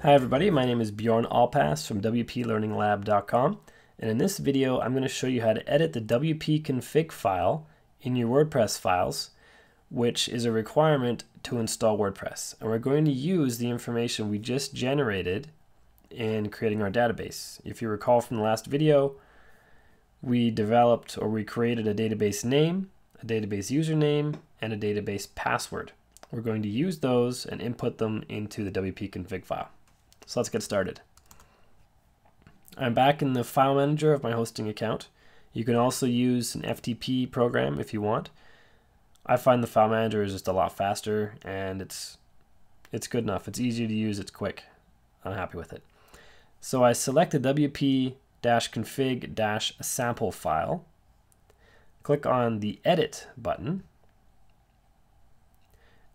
Hi everybody, my name is Bjorn Allpass from WPLearningLab.com and in this video I'm going to show you how to edit the WP config file in your WordPress files which is a requirement to install WordPress and we're going to use the information we just generated in creating our database. If you recall from the last video we developed or we created a database name, a database username, and a database password. We're going to use those and input them into the WP config file. So let's get started. I'm back in the file manager of my hosting account. You can also use an FTP program if you want. I find the file manager is just a lot faster and it's it's good enough. It's easy to use, it's quick. I'm happy with it. So I select the wp-config-sample file, click on the edit button,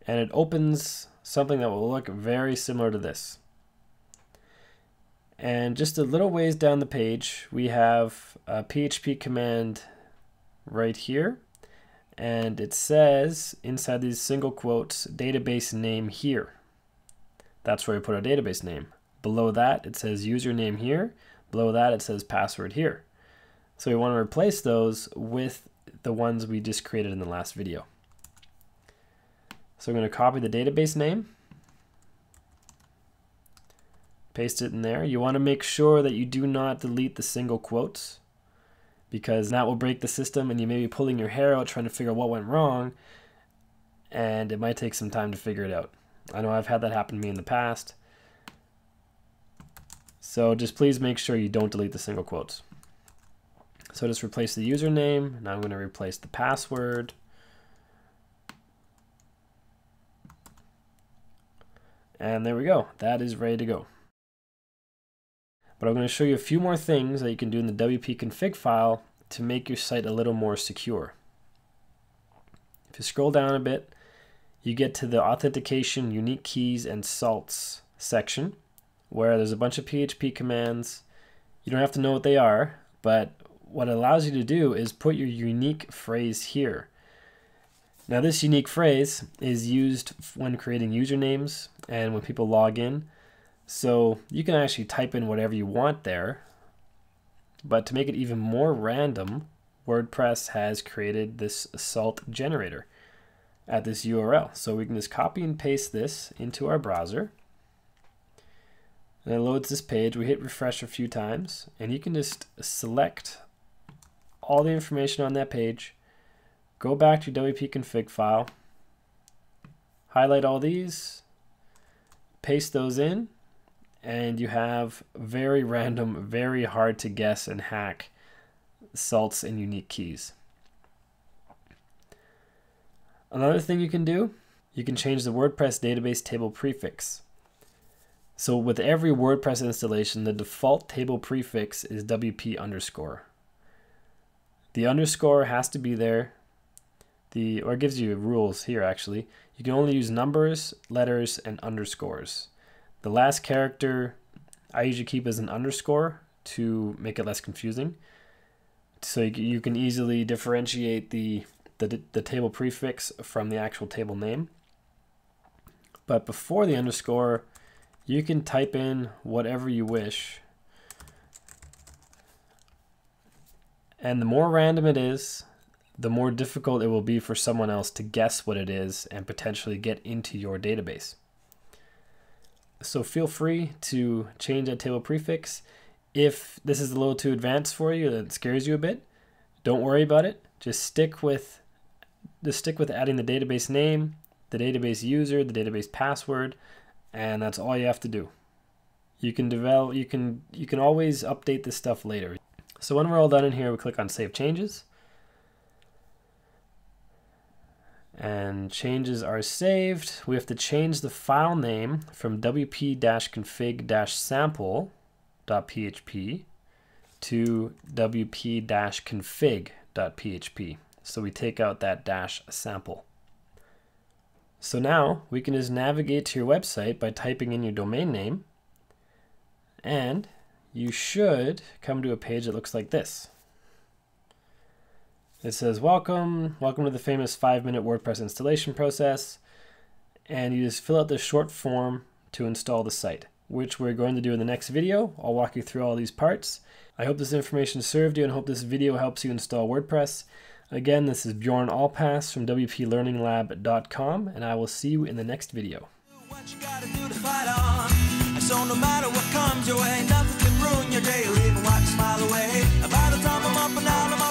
and it opens something that will look very similar to this. And just a little ways down the page, we have a PHP command right here. And it says inside these single quotes, database name here. That's where we put our database name. Below that, it says username here. Below that, it says password here. So we want to replace those with the ones we just created in the last video. So I'm going to copy the database name paste it in there. You want to make sure that you do not delete the single quotes because that will break the system and you may be pulling your hair out trying to figure out what went wrong and it might take some time to figure it out. I know I've had that happen to me in the past. So just please make sure you don't delete the single quotes. So just replace the username. Now I'm going to replace the password. And there we go. That is ready to go. But I'm going to show you a few more things that you can do in the WP config file to make your site a little more secure. If you scroll down a bit, you get to the authentication, unique keys, and salts section where there's a bunch of PHP commands. You don't have to know what they are, but what it allows you to do is put your unique phrase here. Now this unique phrase is used when creating usernames and when people log in. So you can actually type in whatever you want there. But to make it even more random, WordPress has created this salt generator at this URL. So we can just copy and paste this into our browser. And it loads this page. We hit refresh a few times and you can just select all the information on that page, go back to your WP config file, highlight all these, paste those in, and you have very random, very hard to guess and hack salts and unique keys. Another thing you can do, you can change the WordPress database table prefix. So with every WordPress installation, the default table prefix is WP underscore. The underscore has to be there. The or it gives you rules here actually. You can only use numbers, letters, and underscores. The last character I usually keep as an underscore to make it less confusing. So you can easily differentiate the, the, the table prefix from the actual table name. But before the underscore, you can type in whatever you wish. And the more random it is, the more difficult it will be for someone else to guess what it is and potentially get into your database. So feel free to change that table prefix. If this is a little too advanced for you, that scares you a bit, don't worry about it. Just stick with just stick with adding the database name, the database user, the database password, and that's all you have to do. You can develop you can you can always update this stuff later. So when we're all done in here, we click on save changes. And changes are saved. We have to change the file name from wp-config-sample.php to wp-config.php. So we take out that dash sample. So now we can just navigate to your website by typing in your domain name and you should come to a page that looks like this. It says, welcome, welcome to the famous five minute WordPress installation process. And you just fill out this short form to install the site, which we're going to do in the next video. I'll walk you through all these parts. I hope this information served you and hope this video helps you install WordPress. Again, this is Bjorn Allpass from WPLearningLab.com, and I will see you in the next video. So no matter what comes your way, nothing can ruin your day smile away. By the time I'm up and out